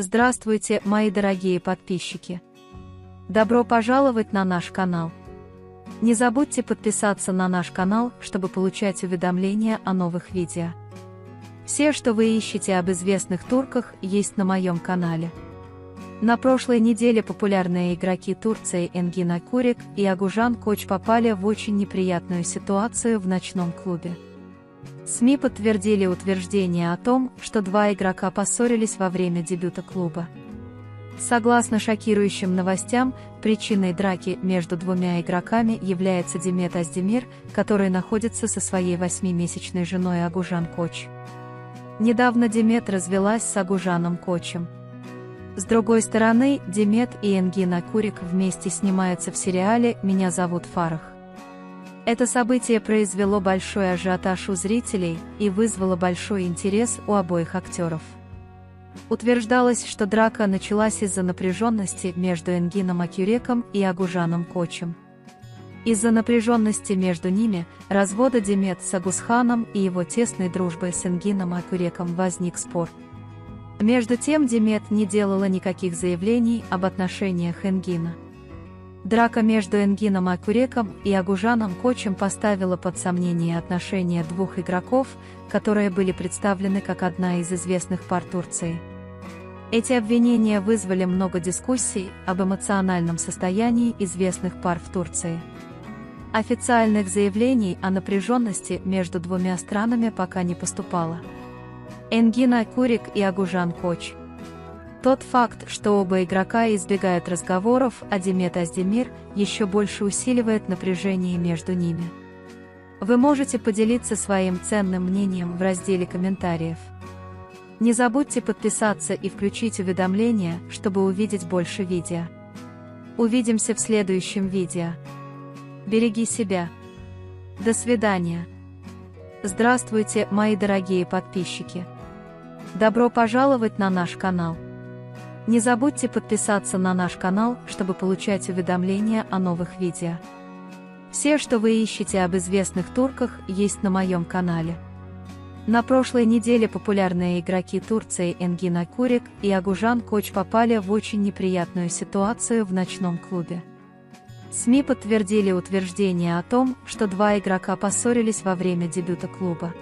Здравствуйте, мои дорогие подписчики! Добро пожаловать на наш канал! Не забудьте подписаться на наш канал, чтобы получать уведомления о новых видео. Все, что вы ищете об известных турках, есть на моем канале. На прошлой неделе популярные игроки Турции Энгина Курик и Агужан Коч попали в очень неприятную ситуацию в ночном клубе. СМИ подтвердили утверждение о том, что два игрока поссорились во время дебюта клуба. Согласно шокирующим новостям, причиной драки между двумя игроками является Демет Аздемир, который находится со своей восьмимесячной женой Агужан Коч. Недавно Демет развелась с Агужаном Кочем. С другой стороны, Демет и Энгина Курик вместе снимаются в сериале «Меня зовут Фарах». Это событие произвело большой ажиотаж у зрителей и вызвало большой интерес у обоих актеров. Утверждалось, что драка началась из-за напряженности между Энгином Акюреком и Агужаном Кочем. Из-за напряженности между ними, развода Демет с Агусханом и его тесной дружбы с Энгином Акюреком возник спор. Между тем Демет не делала никаких заявлений об отношениях Энгина. Драка между Энгином Акуреком и Агужаном Кочем поставила под сомнение отношения двух игроков, которые были представлены как одна из известных пар Турции. Эти обвинения вызвали много дискуссий об эмоциональном состоянии известных пар в Турции. Официальных заявлений о напряженности между двумя странами пока не поступало. Энгина Курик и Агужан Коч – тот факт, что оба игрока избегают разговоров о Демет Аздемир, еще больше усиливает напряжение между ними. Вы можете поделиться своим ценным мнением в разделе комментариев. Не забудьте подписаться и включить уведомления, чтобы увидеть больше видео. Увидимся в следующем видео. Береги себя. До свидания. Здравствуйте, мои дорогие подписчики. Добро пожаловать на наш канал. Не забудьте подписаться на наш канал, чтобы получать уведомления о новых видео. Все, что вы ищете об известных турках, есть на моем канале. На прошлой неделе популярные игроки Турции Энгина Курик и Агужан Коч попали в очень неприятную ситуацию в ночном клубе. СМИ подтвердили утверждение о том, что два игрока поссорились во время дебюта клуба.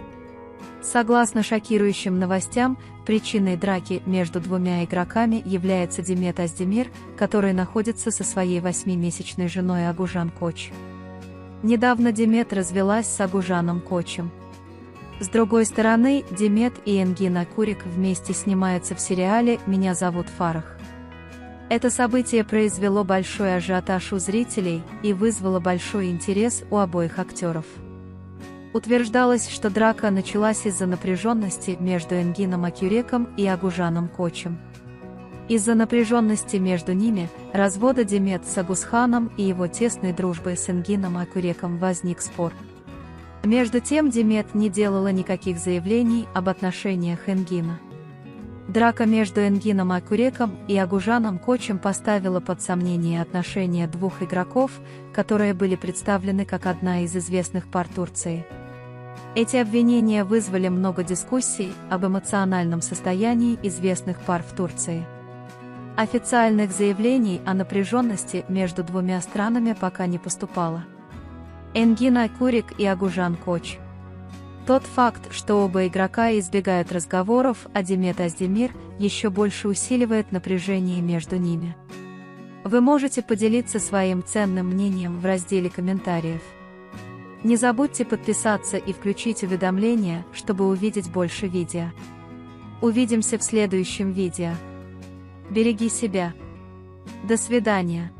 Согласно шокирующим новостям, причиной драки между двумя игроками является Демет Аздемир, который находится со своей восьмимесячной женой Агужан Коч. Недавно Демет развелась с Агужаном Кочем. С другой стороны, Демет и Энгина Курик вместе снимаются в сериале «Меня зовут Фарах». Это событие произвело большой ажиотаж у зрителей и вызвало большой интерес у обоих актеров. Утверждалось, что драка началась из-за напряженности между Энгином Акюреком и Агужаном Кочем. Из-за напряженности между ними, развода Демет с Агусханом и его тесной дружбы с Энгином Акюреком возник спор. Между тем Демет не делала никаких заявлений об отношениях Энгина. Драка между Энгином Акуреком и Агужаном Кочем поставила под сомнение отношения двух игроков, которые были представлены как одна из известных пар Турции. Эти обвинения вызвали много дискуссий об эмоциональном состоянии известных пар в Турции. Официальных заявлений о напряженности между двумя странами пока не поступало. Энгина Курик и Агужан Коч. Тот факт, что оба игрока избегают разговоров о Демет Аздемир, еще больше усиливает напряжение между ними. Вы можете поделиться своим ценным мнением в разделе комментариев. Не забудьте подписаться и включить уведомления, чтобы увидеть больше видео. Увидимся в следующем видео. Береги себя. До свидания.